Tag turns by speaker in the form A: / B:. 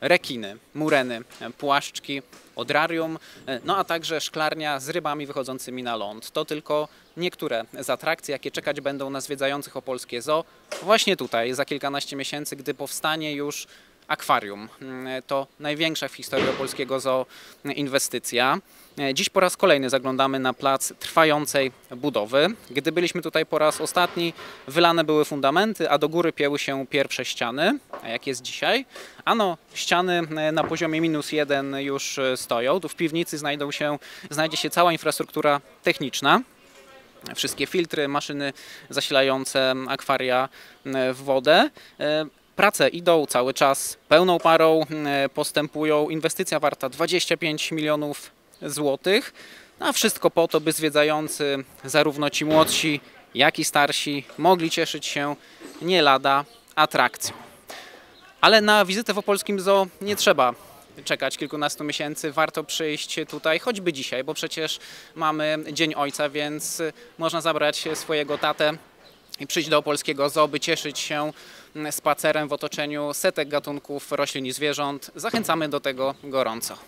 A: rekiny, mureny, płaszczki, odrarium, no a także szklarnia z rybami wychodzącymi na ląd. To tylko niektóre z atrakcji, jakie czekać będą na zwiedzających opolskie zoo właśnie tutaj za kilkanaście miesięcy, gdy powstanie już akwarium. To największa w historii opolskiego zoo inwestycja. Dziś po raz kolejny zaglądamy na plac trwającej budowy. Gdy byliśmy tutaj po raz ostatni, wylane były fundamenty, a do góry pieły się pierwsze ściany. A jak jest dzisiaj? Ano, ściany na poziomie minus jeden już stoją. Tu w piwnicy znajdą się, znajdzie się cała infrastruktura techniczna. Wszystkie filtry, maszyny zasilające akwaria w wodę. Prace idą cały czas pełną parą, postępują. Inwestycja warta 25 milionów złotych, a wszystko po to, by zwiedzający, zarówno ci młodsi, jak i starsi, mogli cieszyć się nie lada atrakcją. Ale na wizytę w opolskim zoo nie trzeba czekać kilkunastu miesięcy. Warto przyjść tutaj choćby dzisiaj, bo przecież mamy Dzień Ojca, więc można zabrać swojego tatę i przyjść do opolskiego zoo, by cieszyć się spacerem w otoczeniu setek gatunków roślin i zwierząt. Zachęcamy do tego gorąco.